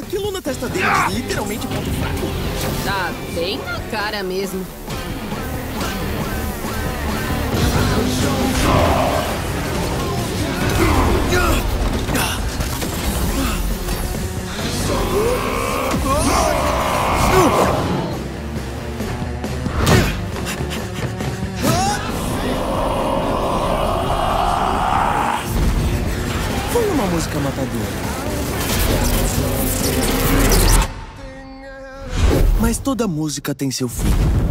Aquilo na testa dele diz literalmente ponto fraco. Tá bem na cara mesmo. Foi uma música matadora. Mas toda música tem seu fim.